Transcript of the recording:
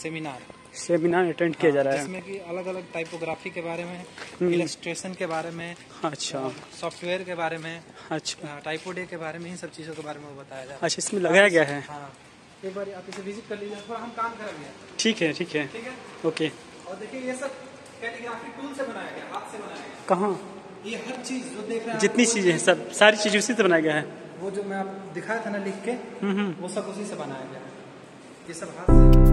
Seminar. Seminar attend किया जा रहा है। जिसमें कि अलग अलग टाइपोग्राफी के बारे में हम्म। इलस्ट्रेशन के बारे में अच्छा। सॉफ्टवेयर के बारे में अच्छा। टाइपोडे के बारे में इन सब चीज़ों के बारे में बताया जा रहा है। अच्छा इसमें लगाया गया है। हाँ। एक बार आप इसे विज़िट कर लीजिए थोड़ा हम काम करेंगे। ठीक है ठीक है। ठीक है? ओके। और देखिए ये सब कैलीग्राफी टूल से बनाया गया हाथ से बनाया गया। कहाँ? ये हर चीज़ जो देख रहे हैं जितनी चीज़ें हैं सब सारी चीज़ उसी से बनाया गया है। वो जो मैं आप दिखाया था ना लिख के हम्म, हम्म। वो सब उसी से बनाया गया है। ये सब हाथ से।